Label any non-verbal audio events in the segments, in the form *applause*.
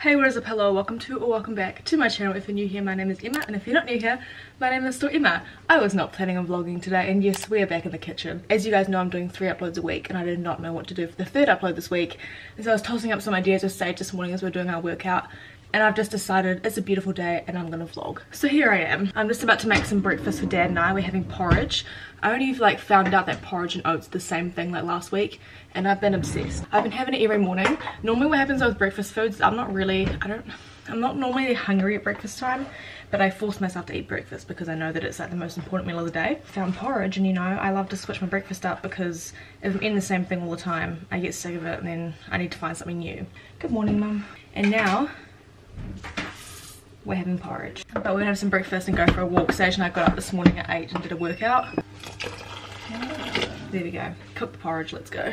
Hey what is up hello welcome to or welcome back to my channel if you're new here my name is Emma and if you're not new here my name is still Emma. I was not planning on vlogging today and yes we are back in the kitchen. As you guys know I'm doing three uploads a week and I did not know what to do for the third upload this week and so I was tossing up some ideas with Sage this morning as we we're doing our workout and I've just decided it's a beautiful day and I'm gonna vlog. So here I am. I'm just about to make some breakfast for dad and I. We're having porridge. I only like found out that porridge and oats the same thing like last week and I've been obsessed. I've been having it every morning. Normally what happens with breakfast foods, I'm not really, I don't, I'm not normally hungry at breakfast time but I force myself to eat breakfast because I know that it's like the most important meal of the day. Found porridge and you know I love to switch my breakfast up because if I'm eating the same thing all the time I get sick of it and then I need to find something new. Good morning mum. And now we're having porridge. But we're gonna have some breakfast and go for a walk. Sage and I got up this morning at 8 and did a workout. There we go. Cook the porridge, let's go.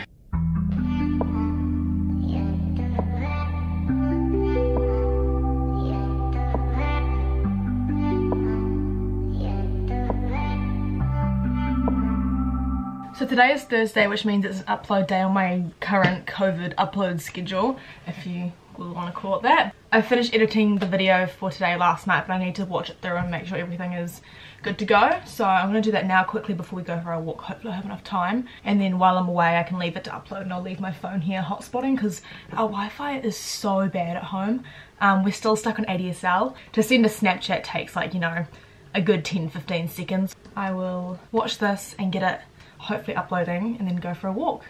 Today is Thursday, which means it's an upload day on my current COVID upload schedule, if you will want to call it that. I finished editing the video for today last night, but I need to watch it through and make sure everything is good to go. So I'm going to do that now quickly before we go for our walk. Hopefully I have enough time. And then while I'm away, I can leave it to upload and I'll leave my phone here hotspotting because our Wi-Fi is so bad at home. Um, we're still stuck on ADSL. To send a Snapchat takes like, you know, a good 10-15 seconds. I will watch this and get it hopefully uploading and then go for a walk.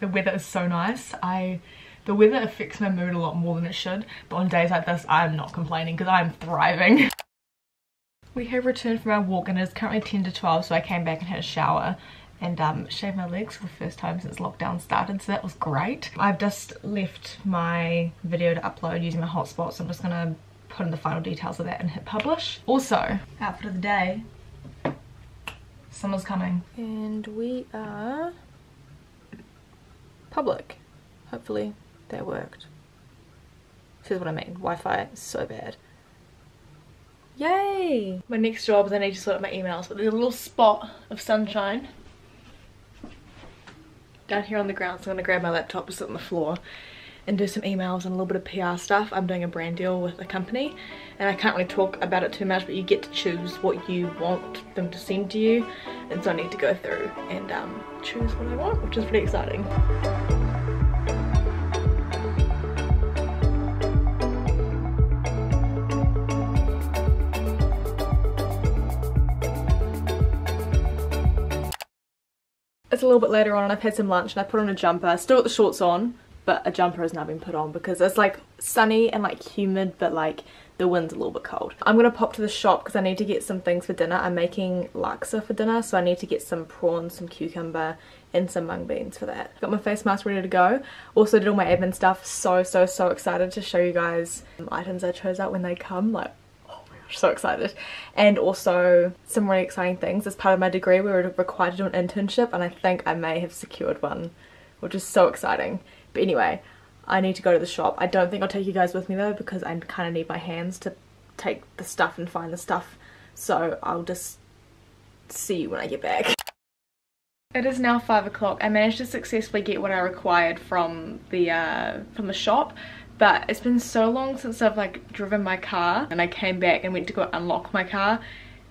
The weather is so nice. I the weather affects my mood a lot more than it should, but on days like this I'm not complaining because I'm thriving. *laughs* we have returned from our walk and it is currently 10 to 12 so I came back and had a shower and um, shaved my legs for the first time since lockdown started so that was great. I've just left my video to upload using my hotspot so I'm just gonna put in the final details of that and hit publish. Also, outfit of the day Summer's coming. And we are public. Hopefully that worked. Here's what I mean. Wi-Fi is so bad. Yay! My next job is I need to sort out my emails, but there's a little spot of sunshine down here on the ground, so I'm gonna grab my laptop and sit on the floor and do some emails and a little bit of PR stuff. I'm doing a brand deal with a company and I can't really talk about it too much but you get to choose what you want them to send to you and so I need to go through and um, choose what I want which is pretty exciting. It's a little bit later on and I've had some lunch and I put on a jumper, still got the shorts on but a jumper has now been put on because it's like sunny and like humid but like the wind's a little bit cold. I'm gonna pop to the shop because I need to get some things for dinner. I'm making laksa for dinner so I need to get some prawns, some cucumber and some mung beans for that. Got my face mask ready to go. Also did all my admin stuff. So so so excited to show you guys um, items I chose out when they come like oh so excited and also some really exciting things as part of my degree we were required to do an internship and I think I may have secured one which is so exciting but anyway, I need to go to the shop. I don't think I'll take you guys with me though because I kind of need my hands to take the stuff and find the stuff. So I'll just see you when I get back. It is now five o'clock. I managed to successfully get what I required from the uh, from the shop, but it's been so long since I've like driven my car, and I came back and went to go unlock my car,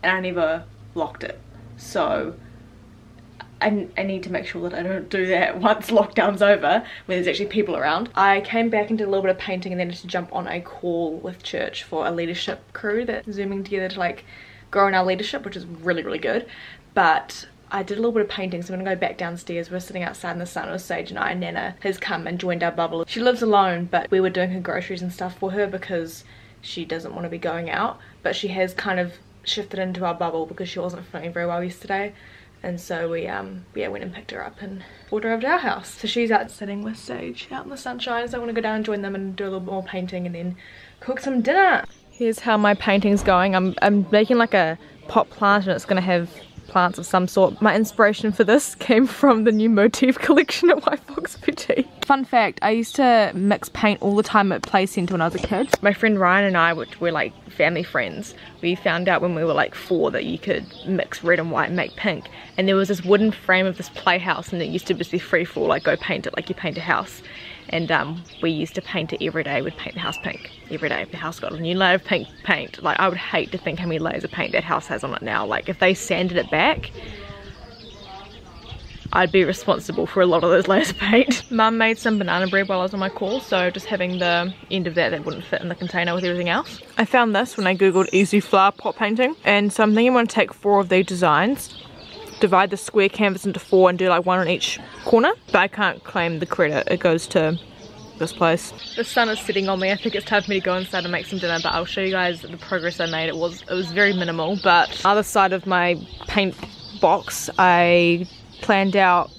and I never locked it. So I, I need to make sure that I don't do that *laughs* once lockdown's over when there's actually people around. I came back and did a little bit of painting and then to jump on a call with church for a leadership crew that's zooming together to like grow in our leadership which is really really good. But I did a little bit of painting so I'm gonna go back downstairs. We're sitting outside in the sun with Sage and I and Nana has come and joined our bubble. She lives alone but we were doing her groceries and stuff for her because she doesn't want to be going out. But she has kind of shifted into our bubble because she wasn't feeling very well yesterday and so we um yeah went and picked her up and brought her over to our house. So she's out sitting with Sage out in the sunshine. So I want to go down and join them and do a little more painting and then cook some dinner. Here's how my painting's going. I'm, I'm making like a pot plant and it's gonna have plants of some sort. My inspiration for this *laughs* came from the new motif collection at White Fox *laughs* Boutique. Fun fact, I used to mix paint all the time at Play Centre when I was a kid. My friend Ryan and I, which were like family friends, we found out when we were like four that you could mix red and white and make pink. And there was this wooden frame of this playhouse and it used to just be free for like go paint it like you paint a house and um, we used to paint it every day. We'd paint the house pink every day. The house got a new layer of pink paint. Like I would hate to think how many layers of paint that house has on it now. Like if they sanded it back, I'd be responsible for a lot of those *laughs* layers of paint. Mum made some banana bread while I was on my call, so just having the end of that that wouldn't fit in the container with everything else. I found this when I googled easy flower pot painting, and so I'm thinking I'm going to take four of these designs, divide the square canvas into four and do like one on each corner, but I can't claim the credit, it goes to this place. The sun is setting on me, I think it's time for me to go inside and make some dinner, but I'll show you guys the progress I made. It was, it was very minimal, but other side of my paint box, I planned out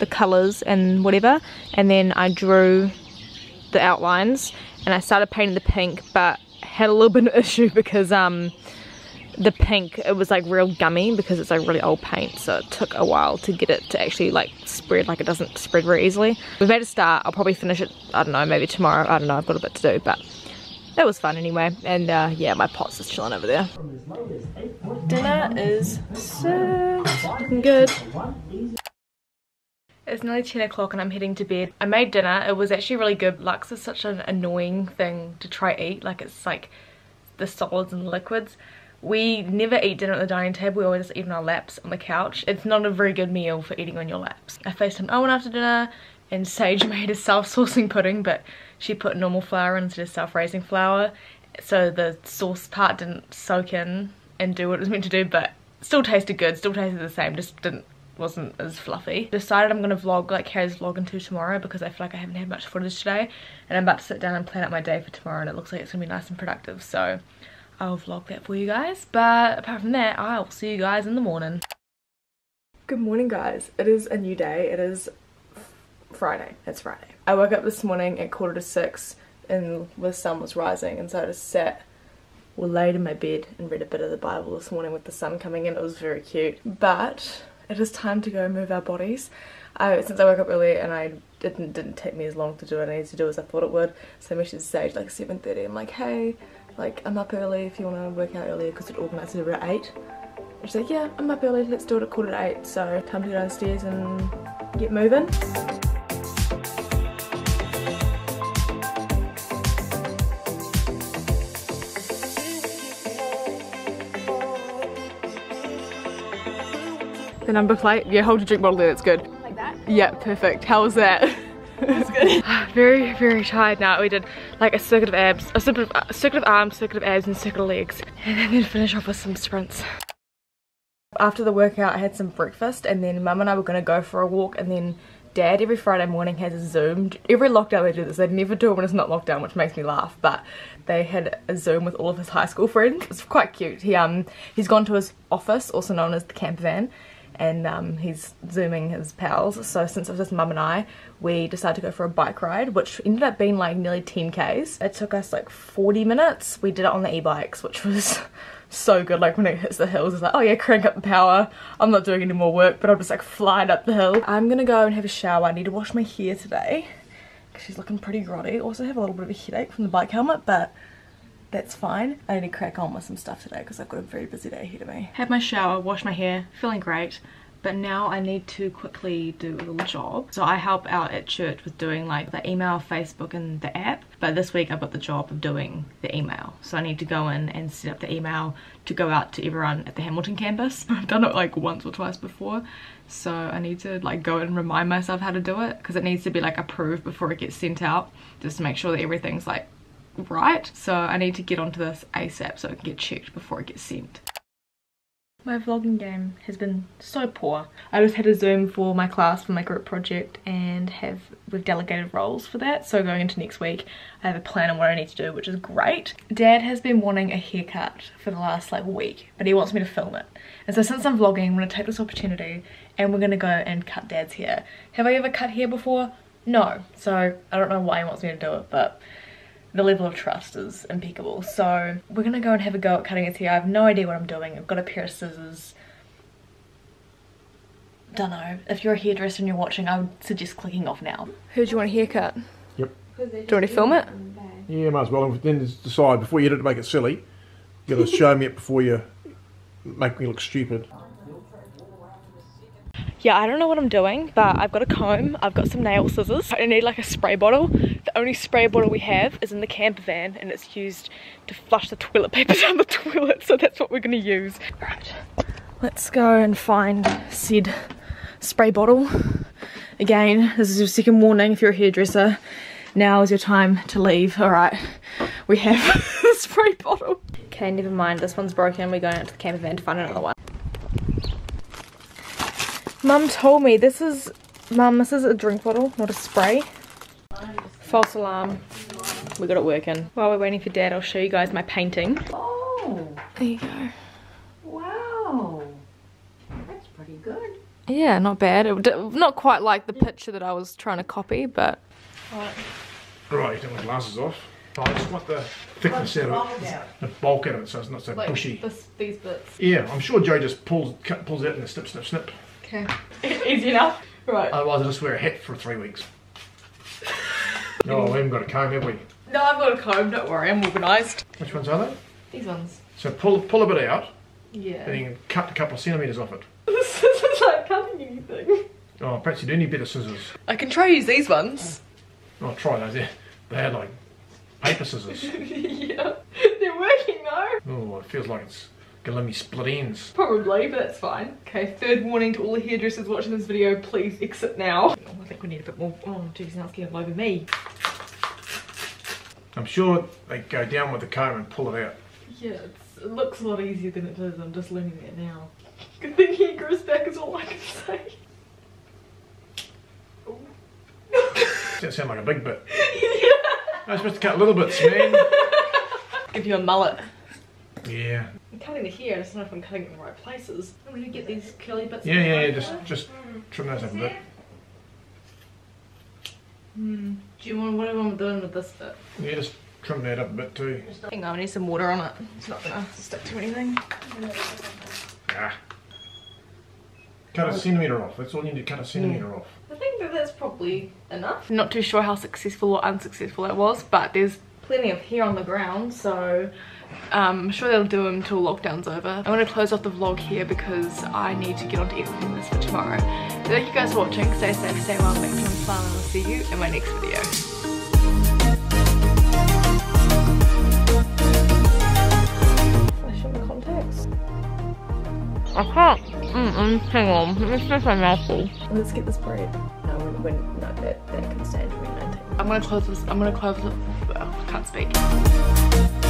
the colors and whatever and then I drew the outlines and I started painting the pink but had a little bit of *laughs* issue because um the pink it was like real gummy because it's like really old paint so it took a while to get it to actually like spread like it doesn't spread very easily we've made a start I'll probably finish it I don't know maybe tomorrow I don't know I've got a bit to do but that was fun anyway and uh, yeah my pot's just chilling over there dinner is so good it's nearly 10 o'clock and I'm heading to bed. I made dinner. It was actually really good. Laksa is such an annoying thing to try eat. Like it's like the solids and liquids. We never eat dinner at the dining table. We always eat on our laps on the couch. It's not a very good meal for eating on your laps. I FaceTimed Owen after dinner and Sage *laughs* made a self-saucing pudding but she put normal flour instead of self-raising flour. So the sauce part didn't soak in and do what it was meant to do but still tasted good. Still tasted the same. Just didn't wasn't as fluffy. Decided I'm gonna vlog like Harry's vlogging to tomorrow because I feel like I haven't had much footage today and I'm about to sit down and plan out my day for tomorrow and it looks like it's gonna be nice and productive so I'll vlog that for you guys but apart from that I'll see you guys in the morning. Good morning guys. It is a new day. It is Friday. It's Friday. I woke up this morning at quarter to six and the sun was rising and so I just sat well laid in my bed and read a bit of the Bible this morning with the sun coming in. It was very cute. But it is time to go move our bodies. I, since I woke up early and I didn't didn't take me as long to do what I needed to do as I thought it would, so I messaged Sage like 7.30. I'm like, hey, like I'm up early if you want to work out earlier because it organises it at 8. She's like, yeah, I'm up early, let's do it at quarter to 8. So time to go downstairs and get moving. The number plate? Yeah, hold your drink bottle there, it's good. Like that? Yeah, perfect. How was that? *laughs* That's good. *laughs* very, very tired now. We did like a circuit of abs, a circuit of, a circuit of arms, circuit of abs, and circuit of legs. And then we finish off with some sprints. After the workout, I had some breakfast, and then mum and I were gonna go for a walk, and then dad every Friday morning has a Zoom. Every lockdown they do this. They never do it when it's not lockdown, which makes me laugh. But they had a Zoom with all of his high school friends. It's quite cute. He um he's gone to his office, also known as the camper van, and um, he's zooming his pals. So since it was just mum and I, we decided to go for a bike ride, which ended up being like nearly 10 k's. It took us like 40 minutes. We did it on the e-bikes, which was *laughs* so good. Like when it hits the hills, it's like, oh yeah, crank up the power. I'm not doing any more work, but I'm just like flying up the hill. I'm gonna go and have a shower. I need to wash my hair today because she's looking pretty grotty. Also have a little bit of a headache from the bike helmet, but that's fine. I need to crack on with some stuff today because I've got a very busy day ahead of me. Had my shower, washed my hair, feeling great. But now I need to quickly do a little job. So I help out at church with doing like the email, Facebook and the app. But this week I've got the job of doing the email. So I need to go in and set up the email to go out to everyone at the Hamilton campus. *laughs* I've done it like once or twice before. So I need to like go and remind myself how to do it because it needs to be like approved before it gets sent out just to make sure that everything's like right. So I need to get onto this ASAP so it can get checked before it gets sent. My vlogging game has been so poor. I just had a Zoom for my class for my group project and have we've delegated roles for that. So going into next week, I have a plan on what I need to do, which is great. Dad has been wanting a haircut for the last like week, but he wants me to film it. And so since I'm vlogging, I'm gonna take this opportunity and we're gonna go and cut Dad's hair. Have I ever cut hair before? No. So I don't know why he wants me to do it, but the level of trust is impeccable. So we're gonna go and have a go at cutting his hair. I have no idea what I'm doing. I've got a pair of scissors. Don't know. If you're a hairdresser and you're watching, I would suggest clicking off now. Who do you want a haircut? Yep. Do you want to film it? Yeah, might as well. And then decide before you edit to make it silly. You gotta show me it before you make me look stupid. Yeah, I don't know what I'm doing, but I've got a comb, I've got some nail scissors. I need like a spray bottle. The only spray bottle we have is in the camper van and it's used to flush the toilet paper *laughs* down the toilet, so that's what we're gonna use. Right, let's go and find said spray bottle. Again, this is your second warning if you're a hairdresser. Now is your time to leave. Alright, we have *laughs* the spray bottle. Okay, never mind, this one's broken. We're going out to the camper van to find another one. Mum told me this is, Mum, this is a drink bottle, not a spray. False alarm. We got it working. While we're waiting for Dad, I'll show you guys my painting. Oh, There you go. wow. That's pretty good. Yeah, not bad. It, not quite like the picture that I was trying to copy, but Right, you take my glasses off. Oh, I just want the thickness out of it, the bulk out of it, so it's not so bushy. this, these bits. Yeah, I'm sure Joe just pulls cut, pulls out and it snip, snip, snip. Okay. *laughs* Easy enough. Right. Otherwise, I'll just wear a hat for three weeks. No, we haven't got a comb, have we? No, I've got a comb. Don't worry, I'm organised. Which ones are they? These ones. So pull pull a bit out, Yeah. and then cut a couple of centimetres off it. *laughs* this isn't like cutting anything. Oh, perhaps you do need better scissors. I can try use these ones. Oh, try those. They're, they're like paper scissors. *laughs* yeah. They're working though. Oh, it feels like it's gonna let me split ends. Probably, but that's fine. Okay, third warning to all the hairdressers watching this video, please exit now. Oh, I think we need a bit more. Oh, geez, now it's getting over me. I'm sure they go down with the comb and pull it out. Yeah, it's, it looks a lot easier than it does. I'm just learning it now. *laughs* Good thing he grows back is all I can say. That sound like a big bit. *laughs* yeah. I was supposed to cut little bits, man. *laughs* Give you a mullet. Yeah. I'm cutting the hair, I don't know if I'm cutting it in the right places. I'm gonna get these curly bits. Yeah, yeah, yeah. Just just trim those up a bit. Hmm. Do you want, what am I doing with this bit? Yeah, just trim that up a bit too. Hang on, I need some water on it. It's not gonna stick to anything. Ah. Cut a centimetre off. That's all you need to cut a centimetre off. I think that that's probably enough. Not too sure how successful or unsuccessful that was, but there's plenty of hair on the ground, so um, I'm sure they'll do them until lockdown's over. I'm going to close off the vlog here because I need to get on to editing this for tomorrow. So thank you guys for watching. Stay safe, stay well, make time fun, and I'll see you in my next video. I can't. Mm-mm, hang on. Let's make my mouth full. Let's get this bread. No, when, when no, that, that can stay until we're 19. I'm gonna close this. I'm gonna close it. Oh, I can't speak.